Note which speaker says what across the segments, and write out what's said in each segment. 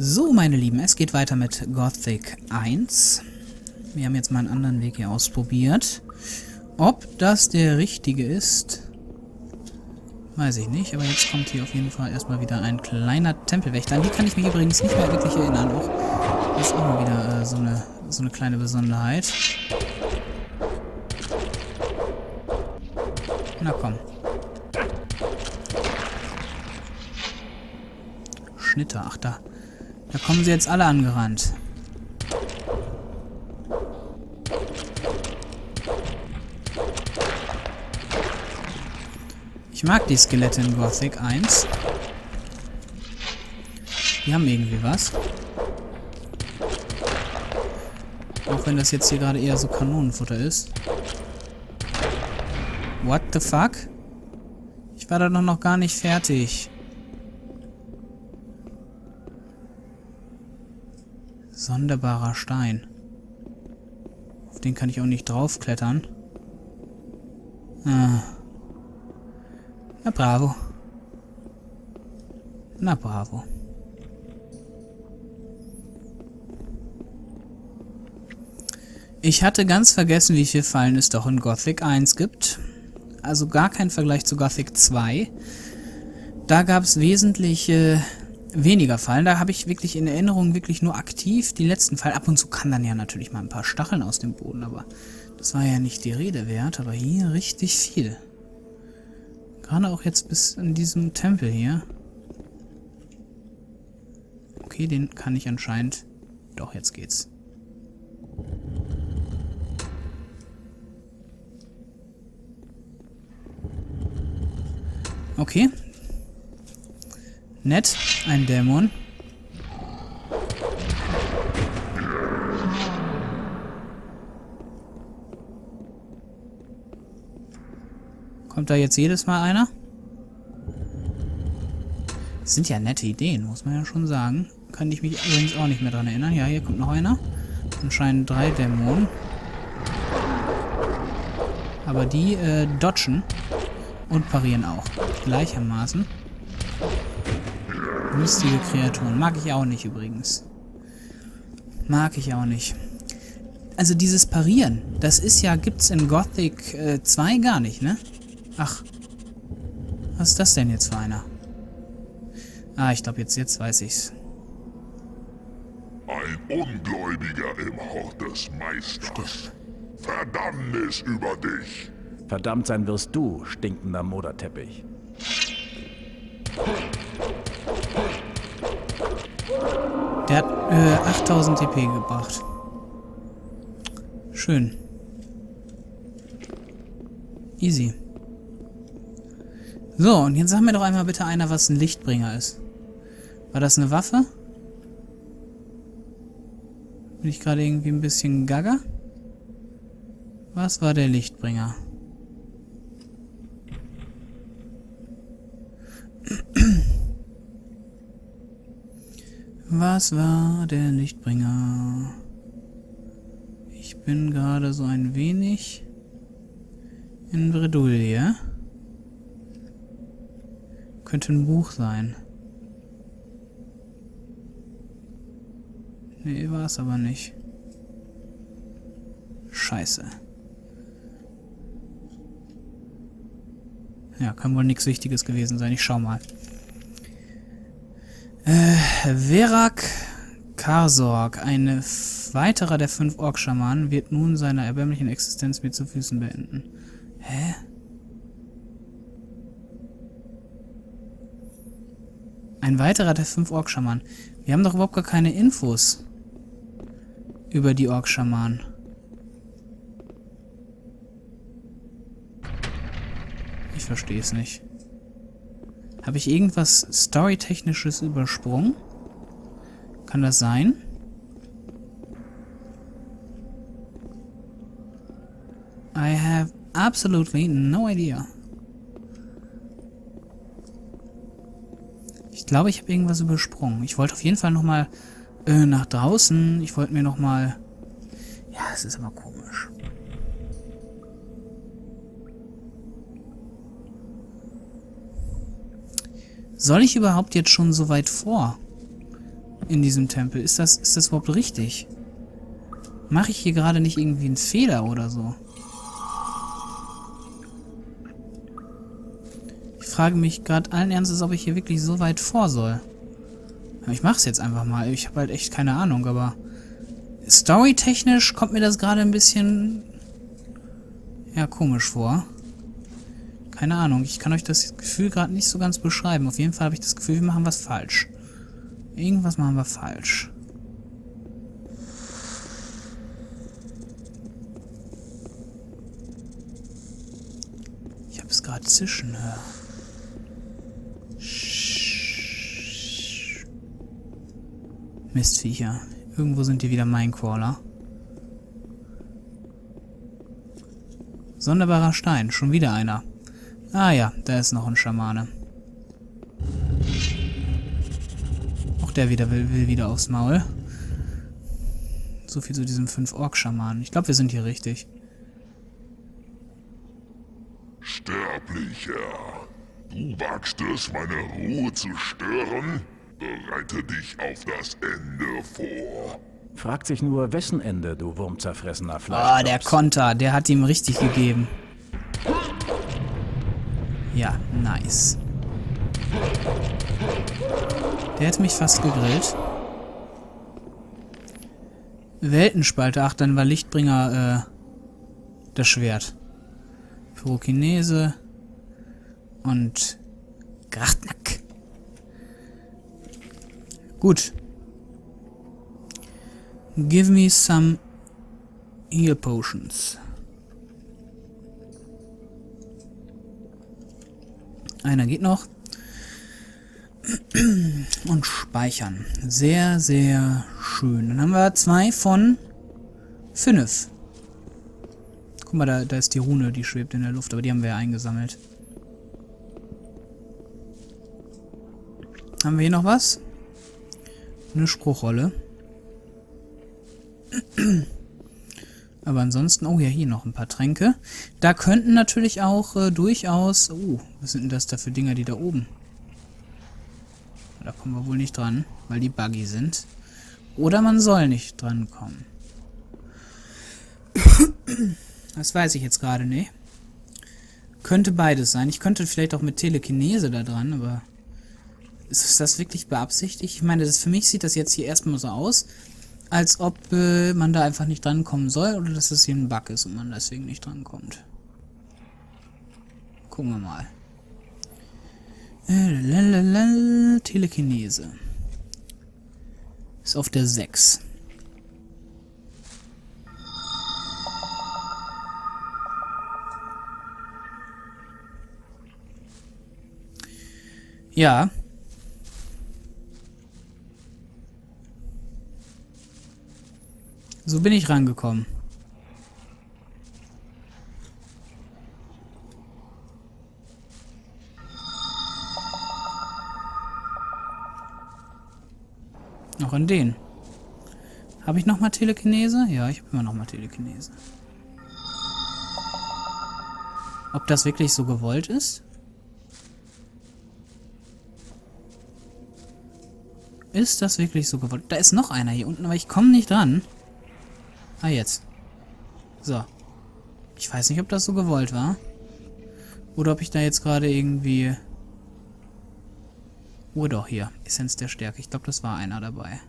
Speaker 1: So, meine Lieben, es geht weiter mit Gothic 1. Wir haben jetzt mal einen anderen Weg hier ausprobiert. Ob das der richtige ist, weiß ich nicht. Aber jetzt kommt hier auf jeden Fall erstmal wieder ein kleiner Tempelwächter. An die kann ich mich übrigens nicht mehr wirklich erinnern. Auch das ist auch mal wieder äh, so, eine, so eine kleine Besonderheit. Na komm. Schnitter, ach da. Da kommen sie jetzt alle angerannt. Ich mag die Skelette in Gothic 1. Die haben irgendwie was. Auch wenn das jetzt hier gerade eher so Kanonenfutter ist. What the fuck? Ich war da doch noch gar nicht fertig. Sonderbarer Stein. Auf den kann ich auch nicht draufklettern. Ah. Na bravo. Na bravo. Ich hatte ganz vergessen, wie viele Fallen es doch in Gothic 1 gibt. Also gar kein Vergleich zu Gothic 2. Da gab es wesentlich äh, weniger Fallen. Da habe ich wirklich in Erinnerung wirklich nur aktiv die letzten Fallen. Ab und zu kann dann ja natürlich mal ein paar Stacheln aus dem Boden, aber das war ja nicht die Rede wert. Aber hier richtig viel. Gerade auch jetzt bis in diesem Tempel hier. Okay, den kann ich anscheinend... Doch, jetzt geht's. Okay. Nett. Ein Dämon. Kommt da jetzt jedes Mal einer? Das sind ja nette Ideen, muss man ja schon sagen. Kann ich mich übrigens auch nicht mehr dran erinnern. Ja, hier kommt noch einer. Anscheinend drei Dämonen. Aber die äh, dodgen. Und parieren auch. Gleichermaßen. Lustige Kreaturen. Mag ich auch nicht übrigens. Mag ich auch nicht. Also dieses Parieren, das ist ja, gibt's in Gothic äh, 2 gar nicht, ne? Ach. Was ist das denn jetzt für einer? Ah, ich glaube jetzt, jetzt weiß ich's.
Speaker 2: Ein Ungläubiger im Hort des Meisters. Verdammnis über dich.
Speaker 3: Verdammt sein wirst du, stinkender Moderteppich.
Speaker 1: Der hat äh, 8000 TP gebracht. Schön. Easy. So, und jetzt sag mir doch einmal bitte einer, was ein Lichtbringer ist. War das eine Waffe? Bin ich gerade irgendwie ein bisschen gaga? Was war der Lichtbringer? Was war der Lichtbringer? Ich bin gerade so ein wenig in Bredouille. Könnte ein Buch sein. Nee, war es aber nicht. Scheiße. Ja, kann wohl nichts Wichtiges gewesen sein. Ich schau mal. Äh, Verak Karsorg, ein weiterer der fünf Orkschamanen, wird nun seine erbärmlichen Existenz mir zu Füßen beenden. Hä? Ein weiterer der fünf Orkschamanen. Wir haben doch überhaupt gar keine Infos über die Orkschamanen. Ich verstehe es nicht. Habe ich irgendwas Storytechnisches übersprungen? Kann das sein? I have absolutely no idea. Ich glaube, ich habe irgendwas übersprungen. Ich wollte auf jeden Fall nochmal äh, nach draußen. Ich wollte mir nochmal... Ja, es ist aber komisch. Soll ich überhaupt jetzt schon so weit vor? in diesem Tempel. Ist das, ist das überhaupt richtig? Mache ich hier gerade nicht irgendwie einen Fehler oder so? Ich frage mich gerade allen Ernstes, ob ich hier wirklich so weit vor soll. Ich mache es jetzt einfach mal. Ich habe halt echt keine Ahnung, aber storytechnisch kommt mir das gerade ein bisschen ja komisch vor. Keine Ahnung, ich kann euch das Gefühl gerade nicht so ganz beschreiben. Auf jeden Fall habe ich das Gefühl, wir machen was falsch. Irgendwas machen wir falsch. Ich habe es gerade zischen hören. Mistviecher. Irgendwo sind die wieder Minecrawler. Sonderbarer Stein. Schon wieder einer. Ah ja, da ist noch ein Schamane. Auch der wieder will, will wieder aufs Maul. So viel zu diesem 5-Ork-Schamanen. Ich glaube, wir sind hier richtig.
Speaker 2: Sterblicher, du wagst es, meine Ruhe zu stören? Bereite dich auf das Ende vor.
Speaker 3: Fragt sich nur, wessen Ende, du wurmzerfressener Fleisch.
Speaker 1: Ah, der Konter, der hat ihm richtig gegeben. Ja, nice. Der hätte mich fast gegrillt. Weltenspalter, ach, dann war Lichtbringer äh, das Schwert. Pyrokinese und Grachtnack. Gut. Give me some heal potions. Einer geht noch. Und speichern. Sehr, sehr schön. Dann haben wir zwei von fünf. Guck mal, da, da ist die Rune, die schwebt in der Luft, aber die haben wir ja eingesammelt. Haben wir hier noch was? Eine Spruchrolle. Aber ansonsten, oh ja, hier noch ein paar Tränke. Da könnten natürlich auch äh, durchaus... Oh, was sind denn das da für Dinger, die da oben? Da kommen wir wohl nicht dran, weil die buggy sind. Oder man soll nicht dran kommen. Das weiß ich jetzt gerade nicht. Könnte beides sein. Ich könnte vielleicht auch mit Telekinese da dran, aber... Ist das wirklich beabsichtigt? Ich meine, das für mich sieht das jetzt hier erstmal so aus, als ob äh, man da einfach nicht drankommen soll oder dass es hier ein Bug ist und man deswegen nicht drankommt. Gucken wir mal. Äh, Telekinese. Ist auf der 6. Ja, So bin ich rangekommen. Noch in den. Habe ich nochmal Telekinese? Ja, ich habe immer nochmal Telekinese. Ob das wirklich so gewollt ist? Ist das wirklich so gewollt? Da ist noch einer hier unten, aber ich komme nicht dran. Ah, jetzt. So. Ich weiß nicht, ob das so gewollt war. Oder ob ich da jetzt gerade irgendwie... Oh doch, hier. Essenz der Stärke. Ich glaube, das war einer dabei.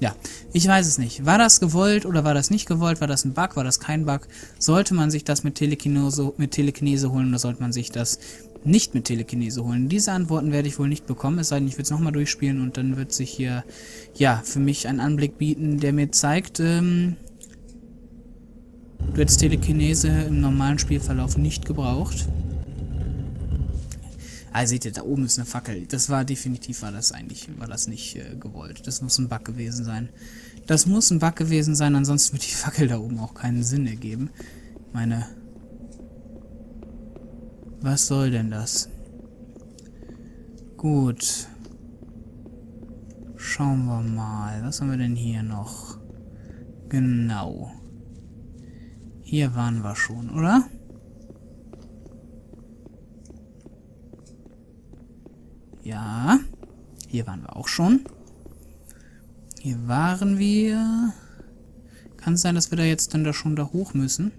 Speaker 1: Ja, ich weiß es nicht. War das gewollt oder war das nicht gewollt? War das ein Bug? War das kein Bug? Sollte man sich das mit Telekinese, mit Telekinese holen oder sollte man sich das nicht mit Telekinese holen? Diese Antworten werde ich wohl nicht bekommen, es sei denn, ich will es nochmal durchspielen und dann wird sich hier, ja, für mich ein Anblick bieten, der mir zeigt, ähm, du hättest Telekinese im normalen Spielverlauf nicht gebraucht. Ah, seht ihr, da oben ist eine Fackel. Das war definitiv, war das eigentlich, war das nicht äh, gewollt. Das muss ein Bug gewesen sein. Das muss ein Bug gewesen sein, ansonsten wird die Fackel da oben auch keinen Sinn ergeben. Meine, was soll denn das? Gut. Schauen wir mal. Was haben wir denn hier noch? Genau. Hier waren wir schon, oder? Ja. Hier waren wir auch schon. Hier waren wir... Kann es sein, dass wir da jetzt dann da schon da hoch müssen?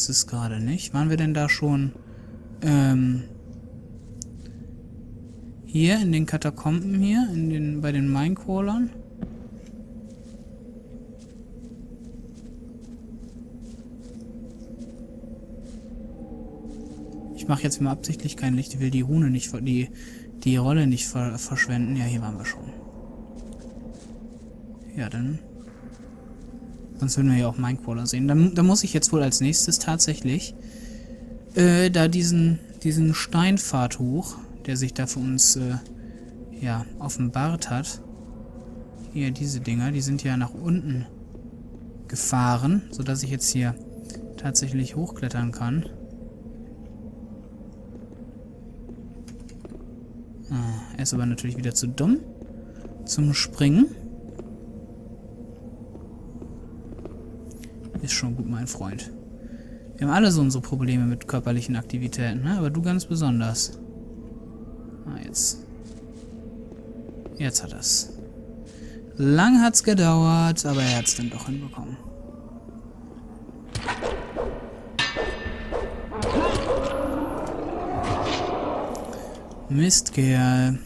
Speaker 1: Weiß es gerade nicht. Waren wir denn da schon... Ähm... Hier in den Katakomben hier, in den, bei den Minecrawlern? Ich mache jetzt mal absichtlich kein Licht. Ich will die Rune nicht, die, die Rolle nicht ver verschwenden. Ja, hier waren wir schon. Ja, dann... Sonst würden wir ja auch Minecrawler sehen. Dann, dann muss ich jetzt wohl als nächstes tatsächlich äh, da diesen, diesen Steinpfad hoch, der sich da für uns, äh, ja, offenbart hat. Hier, diese Dinger, die sind ja nach unten gefahren, sodass ich jetzt hier tatsächlich hochklettern kann. Ah, er ist aber natürlich wieder zu dumm zum Springen. Ist schon gut, mein Freund. Wir haben alle so unsere Probleme mit körperlichen Aktivitäten, ne? aber du ganz besonders. Ah, jetzt. Jetzt hat er's. Lang hat's gedauert, aber er hat's dann doch hinbekommen. Mistkerl.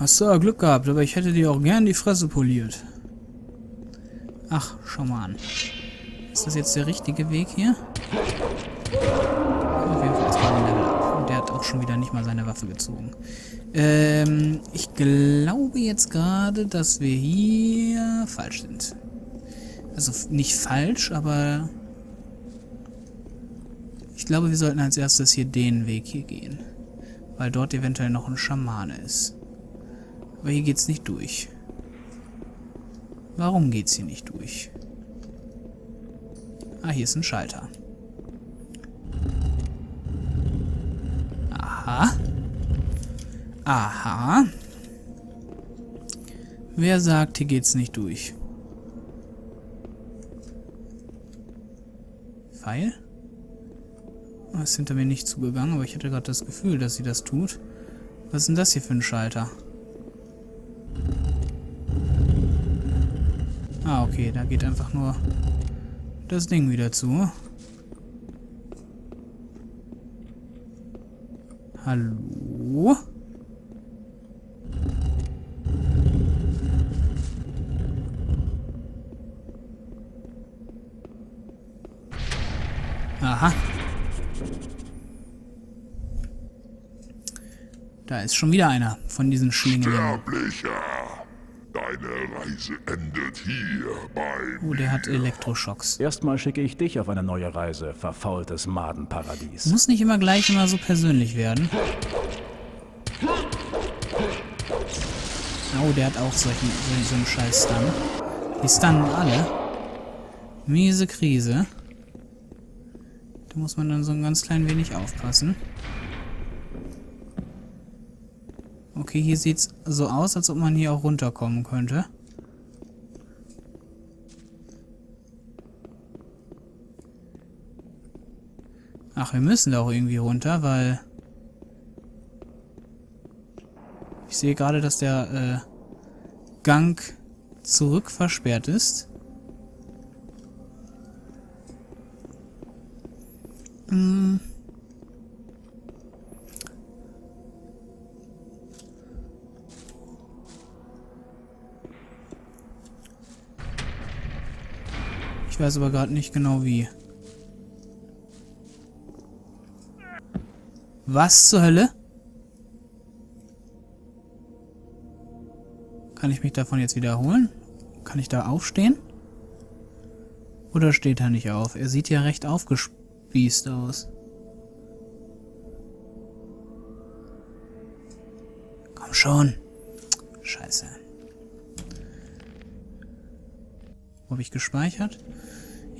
Speaker 1: Hast du ja Glück gehabt, aber ich hätte dir auch gern die Fresse poliert. Ach, schau mal an. Ist das jetzt der richtige Weg hier? Auf jeden Fall erstmal ein Level up. Und der hat auch schon wieder nicht mal seine Waffe gezogen. Ähm, ich glaube jetzt gerade, dass wir hier falsch sind. Also nicht falsch, aber ich glaube, wir sollten als erstes hier den Weg hier gehen. Weil dort eventuell noch ein Schamane ist. Aber hier geht's nicht durch. Warum geht's hier nicht durch? Ah, hier ist ein Schalter. Aha. Aha. Wer sagt, hier geht's nicht durch? Pfeil? Oh, ist hinter mir nicht zugegangen, aber ich hatte gerade das Gefühl, dass sie das tut. Was ist denn das hier für ein Schalter? Okay, da geht einfach nur das Ding wieder zu. Hallo? Aha. Da ist schon wieder einer von diesen Schlingen.
Speaker 2: Sterblicher! Deine Reise endet hier bei
Speaker 1: Oh, der hat Elektroschocks.
Speaker 3: Erstmal schicke ich dich auf eine neue Reise, verfaultes Madenparadies.
Speaker 1: Muss nicht immer gleich immer so persönlich werden. Oh, der hat auch solchen, so, so einen scheiß Stun. Die stunnen alle. Miese Krise. Da muss man dann so ein ganz klein wenig aufpassen. Okay, hier sieht's so aus, als ob man hier auch runterkommen könnte. Ach, wir müssen da auch irgendwie runter, weil... Ich sehe gerade, dass der äh, Gang zurück versperrt ist. Hm. Ich weiß aber gerade nicht genau wie. Was zur Hölle? Kann ich mich davon jetzt wiederholen? Kann ich da aufstehen? Oder steht er nicht auf? Er sieht ja recht aufgespießt aus. Komm schon. Scheiße. Wo habe ich gespeichert?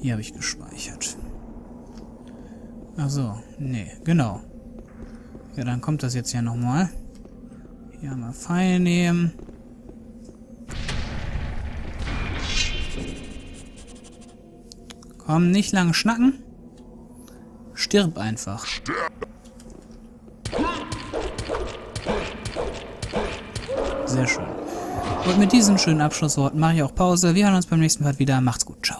Speaker 1: Hier habe ich gespeichert. Achso, nee, genau. Ja, dann kommt das jetzt ja nochmal. Hier haben wir Pfeil nehmen. Komm, nicht lange schnacken. Stirb einfach. Sehr schön. Und mit diesen schönen Abschlussworten mache ich auch Pause. Wir hören uns beim nächsten Part wieder. Macht's gut. Ciao.